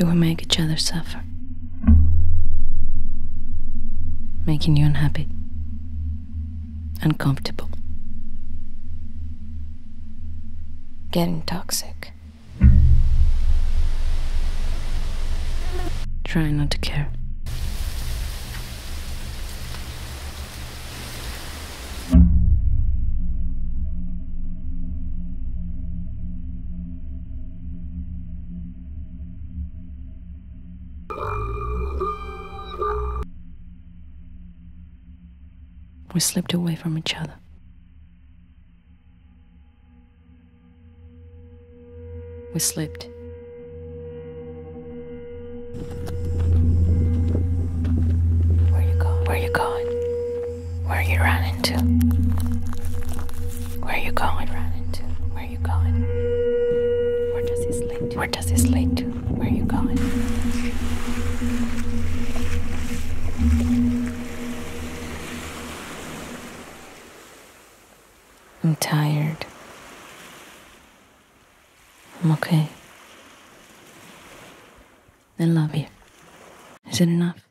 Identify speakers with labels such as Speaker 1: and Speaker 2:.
Speaker 1: Do we make each other suffer? Making you unhappy, uncomfortable, getting toxic. Trying not to care. We slipped away from each other. We slipped. Where you going? Where you going? Where you running to? Where you going? Running to? Where you going? Where does this lead to? Where does this lead to? Where you going? I'm tired. I'm okay. I love you. Is it enough?